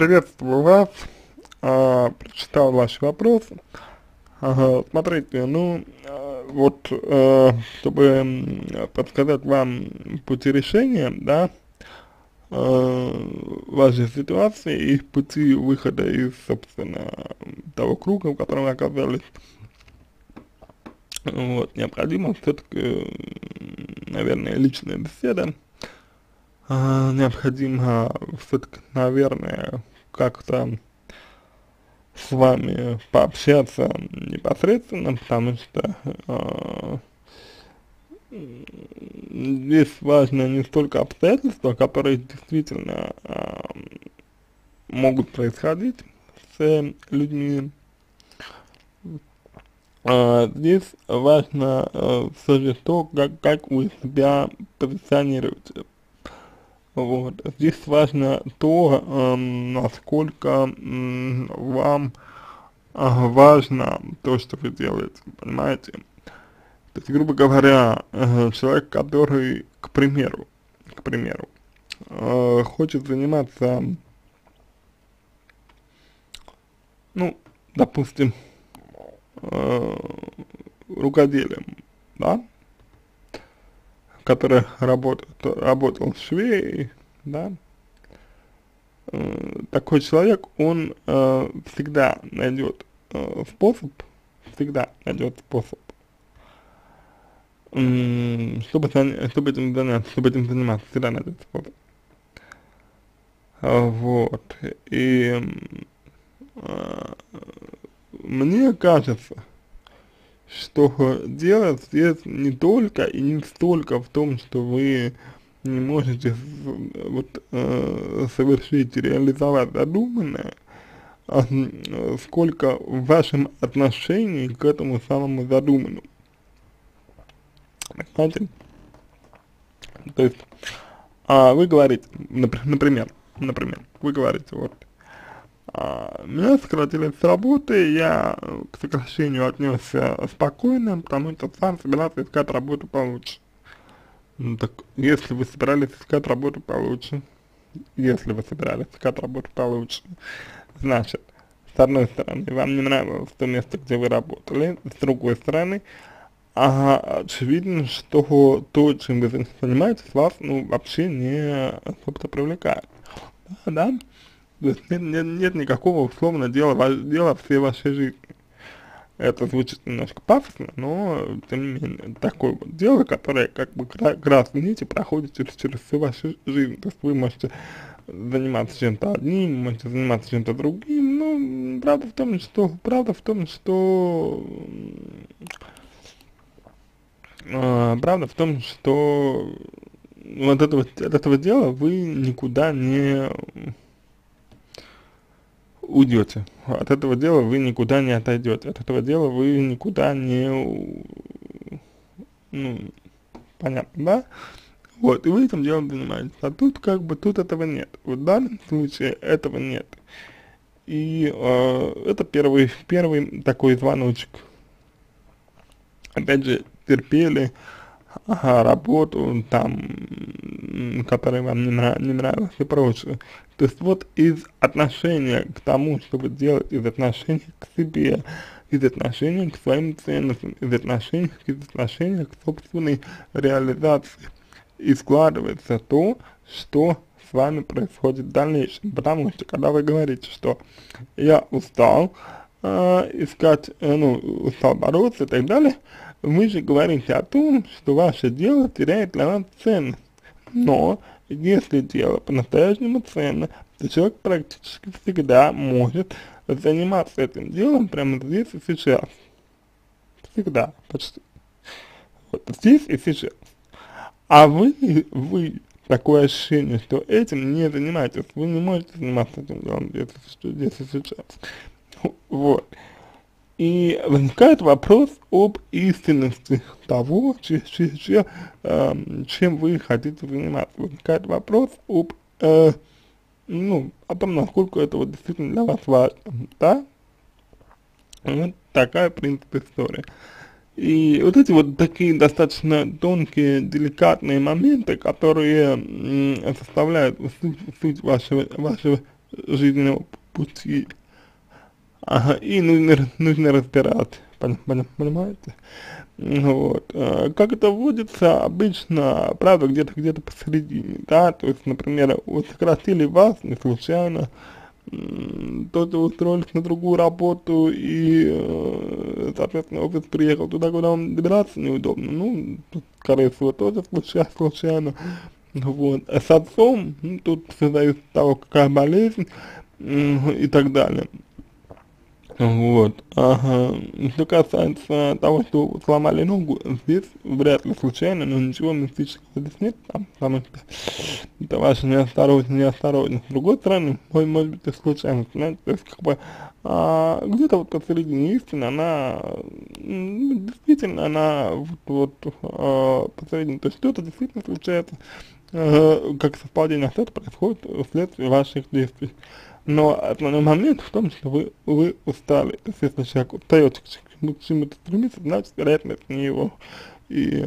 Приветствую вас, а, прочитал ваш вопрос. Ага, смотрите, ну, а, вот, а, чтобы подсказать вам пути решения, да, а, вашей ситуации и пути выхода из, собственно, того круга, в котором вы оказались, вот, необходимо все-таки, наверное, личная беседа, а, необходимо все-таки, наверное, как-то с вами пообщаться непосредственно, потому что э, здесь важно не столько обстоятельства, которые действительно э, могут происходить с людьми, а здесь важно э, все же то, как, как вы себя позиционируете вот. Здесь важно то, э, насколько э, вам э, важно то, что вы делаете, понимаете? То есть, грубо говоря, э, человек, который, к примеру, к примеру, э, хочет заниматься, ну, допустим, э, рукоделием, да, который работал, работал швеей, да, э, такой человек, он э, всегда найдет э, способ, всегда найдет способ, э, чтобы, чтобы этим заняться, чтобы этим заниматься, всегда найдет способ. Вот, и э, мне кажется, что дело здесь не только и не столько в том, что вы не можете вот, э, совершить, реализовать задуманное, а сколько в вашем отношении к этому самому задуманному. Понимаете? То есть, а вы говорите, например, например, вы говорите, вот, а, меня сократили с работы, я к сокращению отнесся спокойно, потому что сам собирался искать работу получше. Ну, так, если вы собирались искать работу получше, если вы собирались искать работу получше, значит, с одной стороны, вам не нравилось то место, где вы работали, с другой стороны, а очевидно, что то, чем вы занимаетесь, вас, ну, вообще не особо привлекает. Да, да? Есть нет, нет, нет никакого условно дела, дела всей вашей жизни. Это звучит немножко пафосно, но тем не менее такое вот дело, которое как бы красной нити проходит через, через всю вашу жизнь. То есть вы можете заниматься чем-то одним, можете заниматься чем-то другим, но правда в том, что правда в том, что э, правда в том, что вот этого, от этого дела вы никуда не уйдете. От этого дела вы никуда не отойдете. От этого дела вы никуда не... Ну, понятно, да? Вот, и вы этим делом занимаетесь. А тут как бы, тут этого нет. В данном случае этого нет. И э, это первый, первый такой звоночек. Опять же, терпели, ага, работу, там, которая вам не, нрав не нравилась и прочее. То есть вот из отношения к тому, чтобы делать, из отношения к себе, из отношения к своим ценностям, из отношения, из отношения к собственной реализации. И складывается то, что с вами происходит в дальнейшем. Потому что, когда вы говорите, что я устал э, искать, э, ну, устал бороться и так далее, вы же говорите о том, что ваше дело теряет для вас ценность. Но, если дело по-настоящему ценно, то человек практически всегда может заниматься этим делом прямо здесь и сейчас. Всегда, почти. Вот здесь и сейчас. А вы, вы, такое ощущение, что этим не занимаетесь, вы не можете заниматься этим делом здесь, здесь и сейчас. Вот. И возникает вопрос об истинности того, чем, чем, эм, чем вы хотите заниматься. Возникает вопрос об, э, ну, о том, насколько это вот действительно для вас важно, да? Вот такая, в принципе, история. И вот эти вот такие достаточно тонкие, деликатные моменты, которые составляют суть, суть вашего, вашего жизненного пути. Ага, и нужно, нужно разбирать, понимаете? Вот. А, как это вводится обычно, правда, где-то где-то посередине, да, то есть, например, вы сократили вас не случайно, то-то устроились на другую работу и, э, соответственно, офис приехал туда, куда вам добираться неудобно, ну, скорее всего, тоже случайно, случайно, вот, а с отцом, ну, тут все зависит того, какая болезнь и так далее. Вот, ага. Что касается того, что сломали ногу, здесь вряд ли случайно, но ничего мистического здесь нет, там, потому что это ваша неосторожность, неосторожность. С другой стороны, может, может быть и случайно, знаете, то есть, как бы, а, где-то вот посередине истины, она, ну, действительно, она вот, вот а, посередине, то есть что-то действительно случается, а, как совпадение, а что-то происходит вследствие ваших действий. Но основной момент в том, что вы, вы устали. То есть, если человек устает к чему-то стремиться, значит, вероятно, это не его и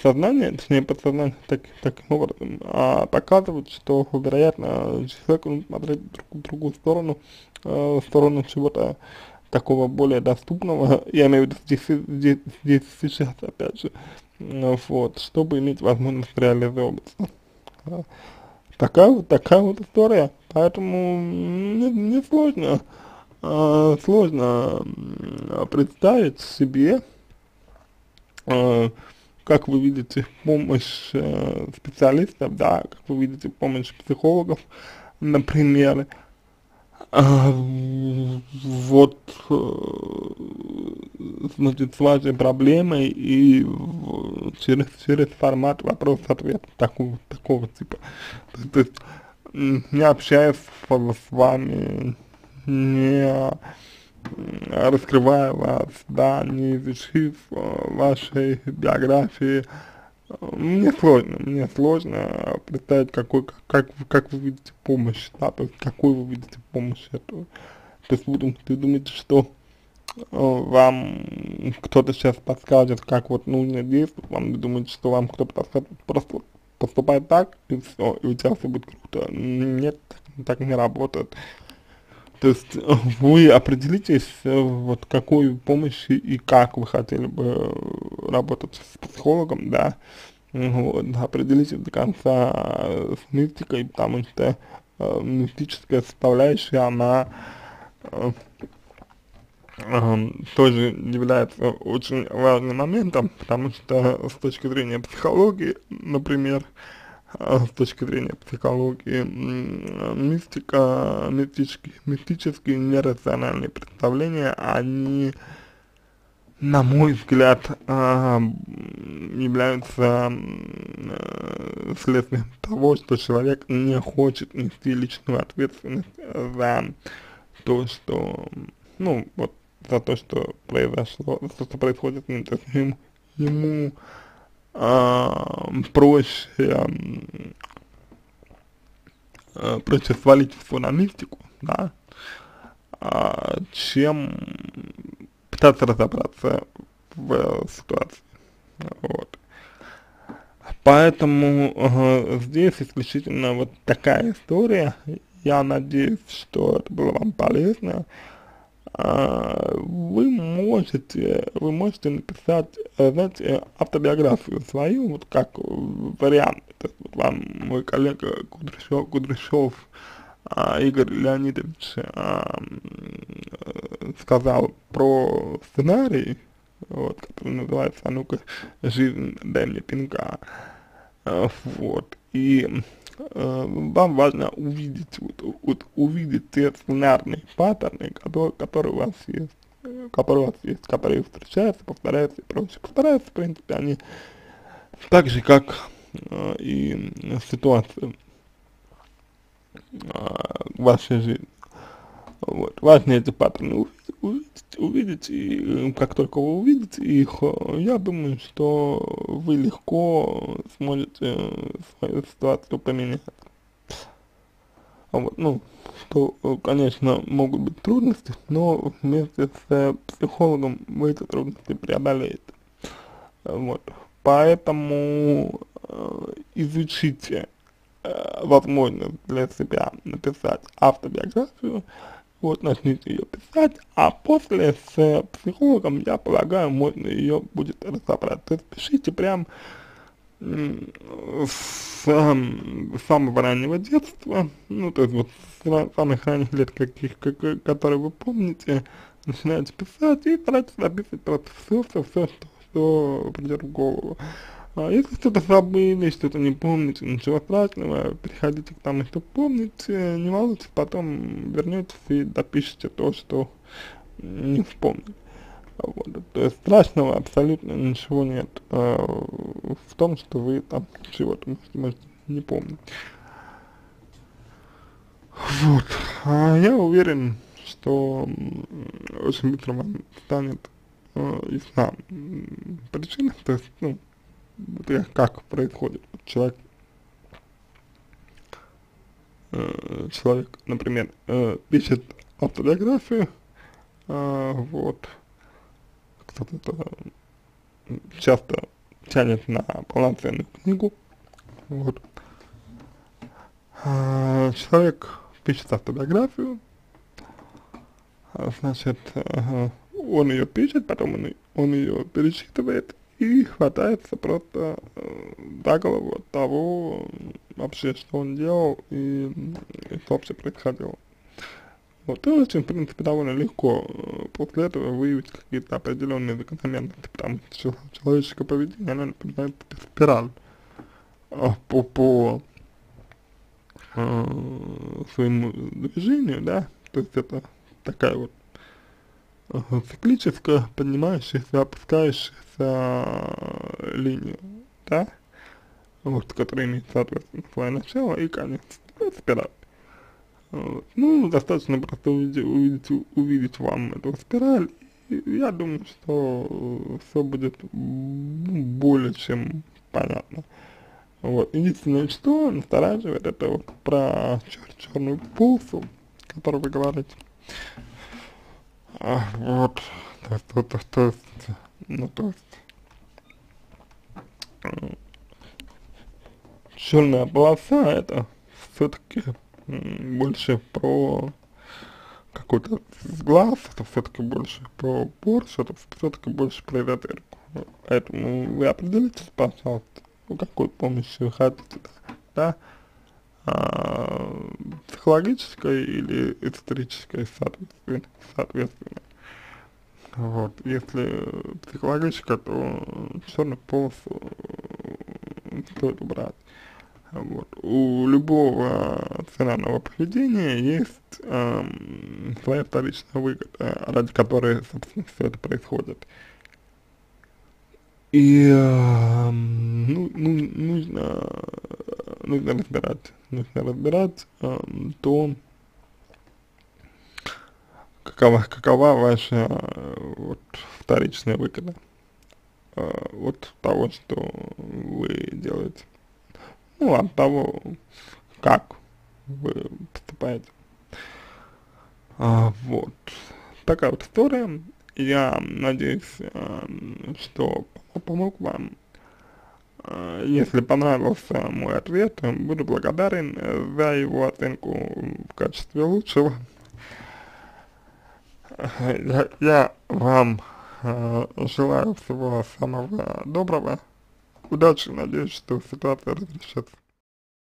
сознание, точнее подсознание так, таким образом а, показывает, что, вероятно, человек нужно смотреть в, друг, другую сторону, э, сторону чего-то такого более доступного, я имею в виду здесь, здесь, здесь сейчас, опять же, вот, чтобы иметь возможность реализовываться такая вот, такая вот история, поэтому не, не сложно, а, сложно представить себе, а, как вы видите помощь а, специалистов, да, как вы видите помощь психологов, например, вот, э, значит, с вашей проблемой и через, через формат вопрос-ответ такого, такого типа. То, есть, не общаясь с вами, не раскрывая вас, да, не изучив э, вашей биографии, мне сложно, мне сложно представить, какой, как, как вы видите помощь, да, то есть какую вы видите помощь эту. То есть вы, вы думаете, что э, вам кто-то сейчас подскажет, как вот нужно действовать, вам думаете, что вам кто-то подскажет, просто поступать так, и все, и у тебя все будет круто. Нет, так не работает. То есть э, вы определитесь, э, вот какой помощи и как вы хотели бы э, работать с психологом, да, вот, определитесь до конца с мистикой, потому что э, мистическая составляющая, она тоже является очень важным моментом, потому что с точки зрения психологии, например, э, с точки зрения психологии, мистика, мистические, мистические нерациональные представления, они, на мой взгляд, а, являются следствием того, что человек не хочет нести личную ответственность за то, что, ну, вот, за то, что произошло, за то, что происходит с ним, то есть ему, ему проще, а, проще свалить все на мистику, да, а, чем пытаться разобраться в ситуации, вот. Поэтому э, здесь исключительно вот такая история, я надеюсь, что это было вам полезно, вы можете, вы можете написать, э, знаете, автобиографию свою, вот как вариант. То есть, вот вам мой коллега Кудряшов, Кудряшов а, Игорь Леонидович а, сказал про сценарий, вот, который называется «А ну-ка, жизнь, дай мне пинка». А, вот, и э, вам важно увидеть, вот, вот, увидеть те сценарные паттерны, которые, которые у вас есть, которые у вас есть, которые встречаются, повторяются и прочее. Повторяются, в принципе, они так же, как э, и ситуация э, в вашей жизни. Вот. Важно эти паттерны увидеть, увидеть, и э, как только вы увидите их, э, я думаю, что вы легко сможете свою ситуацию поменять. Вот, ну, что, э, конечно, могут быть трудности, но вместе с психологом вы эти трудности преодолеете. Вот, поэтому э, изучите э, возможность для себя написать автобиографию, вот начните ее писать, а после с психологом, я полагаю, можно ее будет разобрать. То есть пишите прям с, с самого раннего детства, ну то есть вот с самых ранних лет, каких, как, которые вы помните, начинаете писать и старайтесь записывать просто все, все, все, что придет в голову. А если что-то забыли, что-то не помните, ничего страшного, переходите к тому, что помните, не волнуйтесь, потом вернетесь и допишите то, что не вспомнили. Вот. То есть страшного абсолютно ничего нет э, в том, что вы там чего-то можете не помнить. Вот. А я уверен, что очень быстро вам станет э, ясна причина, то есть, ну, как происходит. Человек, э, человек, например, э, пишет автобиографию, э, вот, кто-то часто тянет на полноценную книгу, вот. А, человек пишет автобиографию, а, значит, он ее пишет, потом он, он ее перечитывает и хватается просто э, за голову от того вообще, что он делал и, и что вообще происходило. Вот, и очень, в принципе, довольно легко э, после этого выявить какие-то определенные закономерности, потому что человеческое поведение, оно напоминает спираль а, по, по э, своему движению, да, то есть это такая вот циклическая, поднимающаяся, опускающаяся э, линия, да, вот, которая имеет, соответственно, свое начало и конец, это спираль. Вот. Ну, достаточно просто увидеть, увидеть, увидеть вам эту спираль, и я думаю, что все будет более чем понятно. Вот, единственное, что настораживает, это вот про чер черную полосу, о которой вы говорите. А, вот, то есть, то, то, то есть, ну, то есть, черная полоса это все-таки больше про какой-то глаз, это все-таки больше про борщ, это все-таки больше про эзотерику. Поэтому вы определитесь, пожалуйста, какой помощи вы хотите, да, а, психологической или исторической, соответственно, соответственно. Вот, если психологическая, то черную полосу стоит убрать. Вот. У любого сценарного поведения есть эм, своя вторичная выгода, ради которой, собственно, все это происходит. И э, ну, ну, нужно, нужно разбирать, нужно разбирать э, то, какова, какова ваша э, вот, вторичная выгода э, от того, что вы делаете. Ну, от того, как вы поступаете. А, вот. Такая вот история. Я надеюсь, что помог вам. Э, если понравился мой ответ, буду благодарен за его оценку в качестве лучшего. Я, я вам э, желаю всего самого доброго. Удачи, надеюсь, что ситуация разрешится.